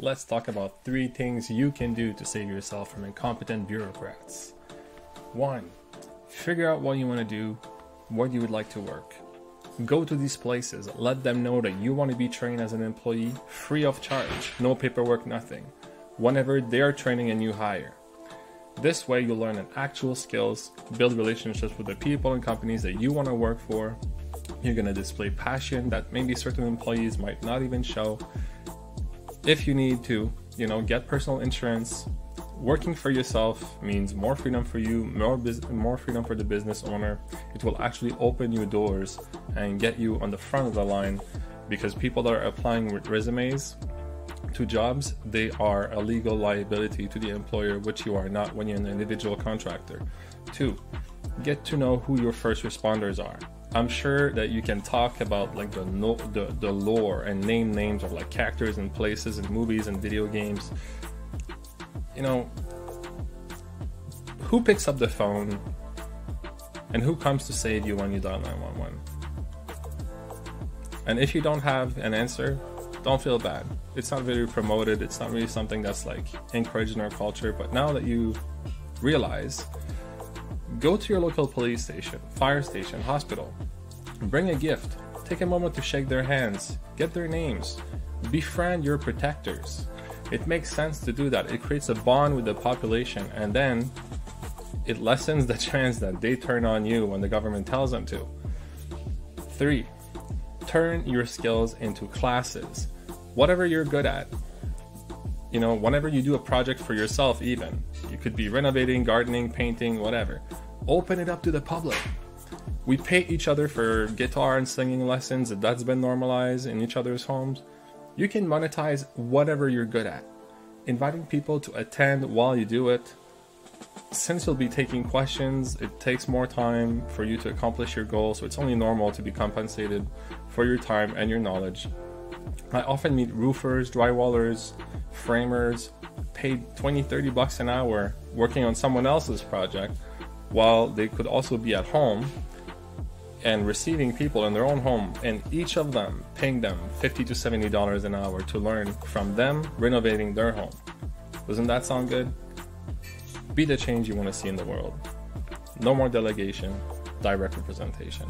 let's talk about three things you can do to save yourself from incompetent bureaucrats. One, figure out what you want to do, what you would like to work. Go to these places, let them know that you want to be trained as an employee free of charge, no paperwork, nothing, whenever they're training a new hire. This way, you'll learn actual skills, build relationships with the people and companies that you want to work for. You're going to display passion that maybe certain employees might not even show. If you need to, you know, get personal insurance, working for yourself means more freedom for you, more bus- more freedom for the business owner. It will actually open you doors and get you on the front of the line because people that are applying resumes to jobs, they are a legal liability to the employer, which you are not when you're an individual contractor. Two, get to know who your first responders are. I'm sure that you can talk about like the no, the, the lore and name names of like characters and places and movies and video games you know, who picks up the phone and who comes to save you when you dial 911? And if you don't have an answer, don't feel bad. It's not really promoted, it's not really something that's like encouraged in our culture, but now that you realize, go to your local police station, fire station, hospital, bring a gift, take a moment to shake their hands, get their names, befriend your protectors it makes sense to do that. It creates a bond with the population and then it lessens the chance that they turn on you when the government tells them to. Three, turn your skills into classes. Whatever you're good at. You know, whenever you do a project for yourself, even, you could be renovating, gardening, painting, whatever. Open it up to the public. We pay each other for guitar and singing lessons, that's been normalized in each other's homes you can monetize whatever you're good at. Inviting people to attend while you do it. Since you'll be taking questions, it takes more time for you to accomplish your goal, so it's only normal to be compensated for your time and your knowledge. I often meet roofers, drywallers, framers, paid 20, 30 bucks an hour working on someone else's project while they could also be at home and receiving people in their own home and each of them paying them 50 to 70 dollars an hour to learn from them renovating their home. Doesn't that sound good? Be the change you want to see in the world. No more delegation direct representation